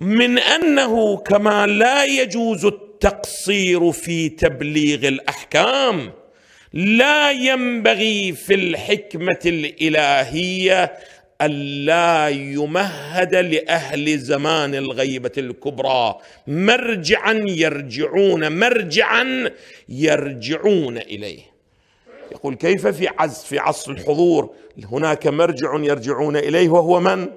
من أنه كما لا يجوز التقصير في تبليغ الأحكام لا ينبغي في الحكمة الإلهية الا يمهد لأهل زمان الغيبة الكبرى. مرجعا يرجعون مرجعا يرجعون إليه. يقول كيف في عز في عصر الحضور؟ هناك مرجع يرجعون إليه وهو من؟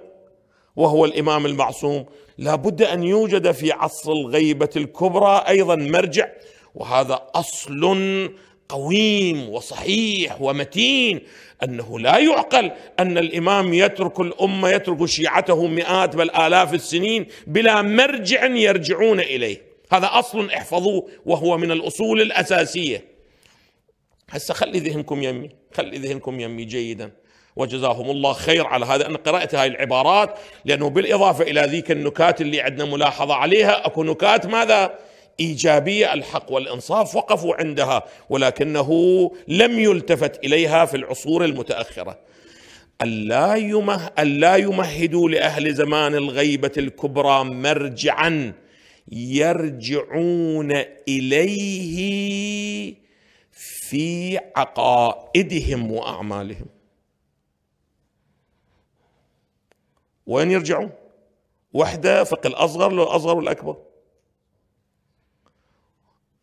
وهو الإمام المعصوم. لا بد أن يوجد في عصر الغيبة الكبرى أيضا مرجع وهذا أصل قويم وصحيح ومتين أنه لا يعقل أن الإمام يترك الأمة يترك شيعته مئات بل الاف السنين بلا مرجع يرجعون إليه. هذا أصل احفظوه وهو من الأصول الأساسية. هسه خلي ذهنكم يمي خلي ذهنكم يمي جيدا. وجزاهم الله خير على هذا أن قرأت هاي العبارات لأنه بالإضافة إلى ذيك النكات اللي عندنا ملاحظة عليها أكو نكات ماذا؟ إيجابية الحق والإنصاف وقفوا عندها ولكنه لم يلتفت إليها في العصور المتأخرة. ألا, يمه ألا يمهدوا لأهل زمان الغيبة الكبرى مرجعا يرجعون إليه في عقائدهم وأعمالهم. وين يرجعون وحدة فقه الأصغر للأصغر والأكبر.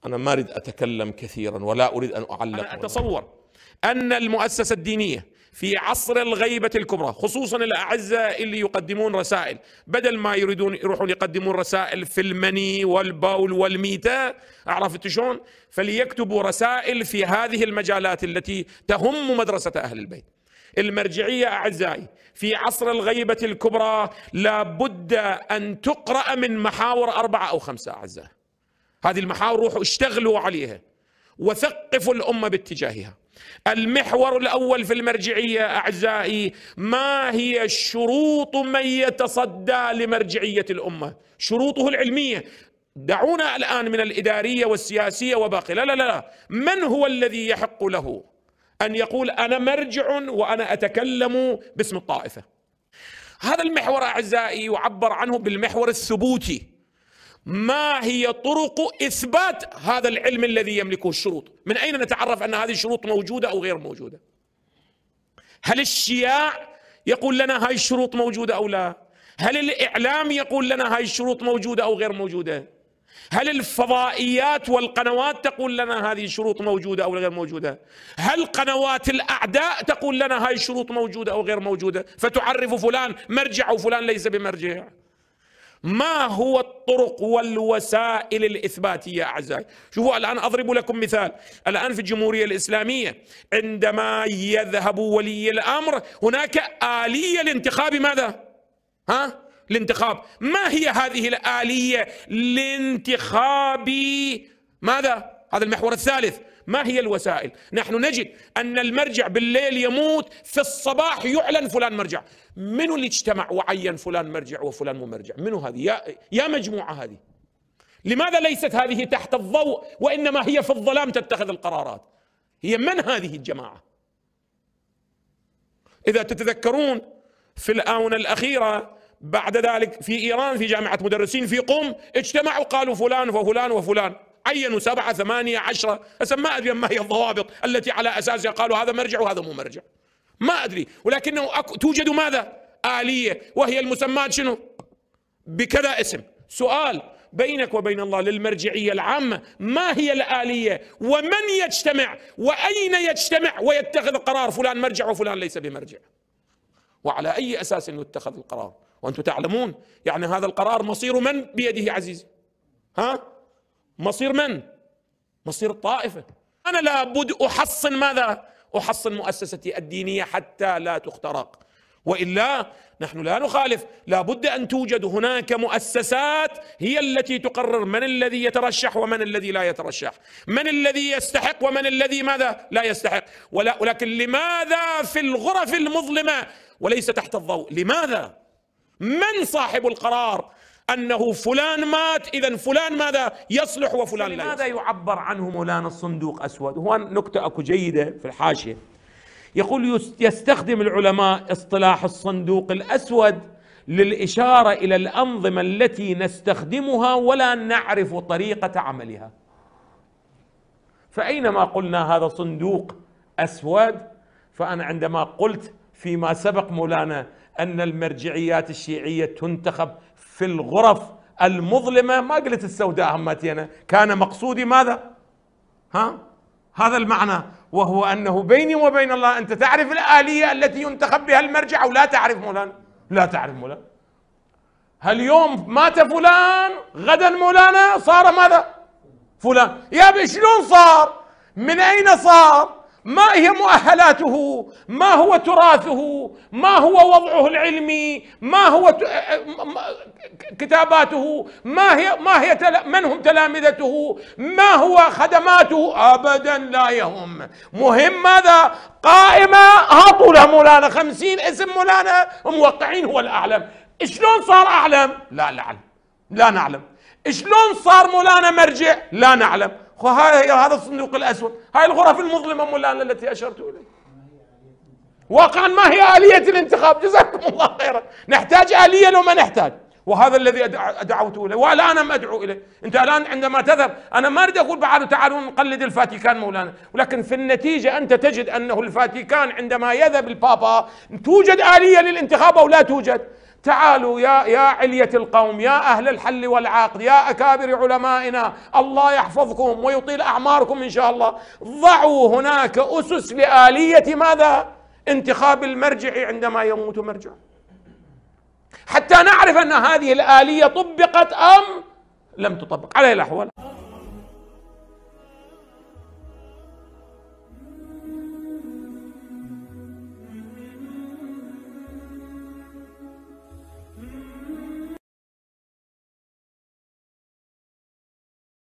أنا ما أريد أتكلم كثيرا ولا أريد أن أعلق أنا أتصور أن المؤسسة الدينية في عصر الغيبة الكبرى خصوصا الأعزاء اللي يقدمون رسائل بدل ما يريدون يروحون يقدمون رسائل في المني والبول والميتة عرفت شلون؟ فليكتبوا رسائل في هذه المجالات التي تهم مدرسة أهل البيت. المرجعية أعزائي في عصر الغيبة الكبرى لابد أن تقرأ من محاور أربعة أو خمسة أعزائي. هذه المحاور روحوا اشتغلوا عليها وثقفوا الأمة باتجاهها. المحور الأول في المرجعية أعزائي ما هي شروط من يتصدى لمرجعية الأمة؟ شروطه العلمية. دعونا الآن من الإدارية والسياسية وباقي. لا لا لا. من هو الذي يحق له؟ أن يقول أنا مرجع وأنا أتكلم باسم الطائفة. هذا المحور أعزائي يعبر عنه بالمحور الثبوتي. ما هي طرق إثبات هذا العلم الذي يملكه الشروط؟ من أين نتعرف أن هذه الشروط موجودة أو غير موجودة؟ هل الشياع يقول لنا هاي الشروط موجودة أو لا؟ هل الإعلام يقول لنا هاي الشروط موجودة أو غير موجودة؟ هل الفضائيات والقنوات تقول لنا هذه الشروط موجودة أو غير موجودة؟ هل قنوات الأعداء تقول لنا هاي الشروط موجودة أو غير موجودة؟ فتعرف فلان مرجع وفلان ليس بمرجع. ما هو الطرق والوسائل الإثباتية أعزائي؟ شوفوا الآن أضرب لكم مثال. الآن في الجمهورية الإسلامية عندما يذهب ولي الأمر هناك آلية لانتخاب ماذا؟ ها؟ الانتخاب. ما هي هذه الآلية لانتخاب ماذا؟ هذا المحور الثالث. ما هي الوسائل؟ نحن نجد أن المرجع بالليل يموت في الصباح يعلن فلان مرجع. منو اللي اجتمع وعين فلان مرجع وفلان مو مرجع؟ منو هذه؟ يا, يا مجموعة هذه. لماذا ليست هذه تحت الضوء؟ وإنما هي في الظلام تتخذ القرارات. هي من هذه الجماعة؟ إذا تتذكرون في الآونة الأخيرة بعد ذلك في إيران في جامعة مدرسين في قم اجتمعوا قالوا فلان وفلان وفلان. عينوا سبعة ثمانية عشرة. ما أدري ما هي الضوابط التي على أساسها قالوا هذا مرجع وهذا مو مرجع. ما أدري. ولكنه توجد ماذا؟ آلية وهي المسمات شنو؟ بكذا اسم. سؤال بينك وبين الله للمرجعية العامة ما هي الآلية؟ ومن يجتمع؟ وأين يجتمع؟ ويتخذ قرار فلان مرجع وفلان ليس بمرجع. وعلى أي أساس يتخذ القرار؟ وأنتم تعلمون يعني هذا القرار مصير من؟ بيده عزيزي. ها؟ مصير من؟ مصير الطائفة. أنا لابد أحصن ماذا؟ أحصن مؤسستي الدينية حتى لا تخترق. وإلا نحن لا نخالف. لابد أن توجد هناك مؤسسات هي التي تقرر من الذي يترشح ومن الذي لا يترشح. من الذي يستحق ومن الذي ماذا لا يستحق. ولا ولكن لماذا في الغرف المظلمة وليس تحت الضوء؟ لماذا؟ من صاحب القرار أنه فلان مات اذا فلان ماذا يصلح وفلان لا يصلح؟ ماذا يعبر عنه مولانا الصندوق أسود؟ هو نكتة أكو جيدة في الحاشية. يقول يستخدم العلماء اصطلاح الصندوق الأسود للإشارة إلى الأنظمة التي نستخدمها ولا نعرف طريقة عملها فأينما قلنا هذا صندوق أسود فأنا عندما قلت فيما سبق مولانا أن المرجعيات الشيعية تنتخب في الغرف المظلمة ما قلت السوداء همتي أنا كان مقصودي ماذا؟ ها؟ هذا المعنى وهو أنه بيني وبين الله أنت تعرف الآلية التي ينتخب بها المرجع أو لا تعرف مولانا؟ لا تعرف مولانا هل يوم مات فلان غدا مولانا صار ماذا؟ فلان يا شلون صار؟ من أين صار؟ ما هي مؤهلاته؟ ما هو تراثه؟ ما هو وضعه العلمي؟ ما هو كتاباته؟ ما هي ما هي من هم تلامذته؟ ما هو خدماته؟ ابدا لا يهم. مهم ماذا؟ قائمة. هاتوا له مولانا خمسين اسم مولانا موقعين هو الأعلم. شلون صار أعلم؟ لا نعلم. لا نعلم. شلون صار مولانا مرجع؟ لا نعلم. هاي هذا الصندوق الأسود. هاي الغرف المظلمة مولانا التي أشرت اليه واقعا ما هي آلية الانتخاب؟ جزاكم الله خيرا. نحتاج آلية لو ما نحتاج. وهذا الذي دعوت إليه. والان أدعو إليه. أنت الآن عندما تذهب أنا ما أريد أقول بعد تعالوا نقلد الفاتيكان مولانا. ولكن في النتيجة أنت تجد أنه الفاتيكان عندما يذهب البابا توجد آلية للانتخاب أو لا توجد. تعالوا يا يا علية القوم يا أهل الحل والعقد يا أكابر علمائنا الله يحفظكم ويطيل أعماركم إن شاء الله. ضعوا هناك أسس لآلية ماذا؟ انتخاب المرجع عندما يموت مرجع. حتى نعرف أن هذه الآلية طبقت أم لم تطبق. على الأحوال.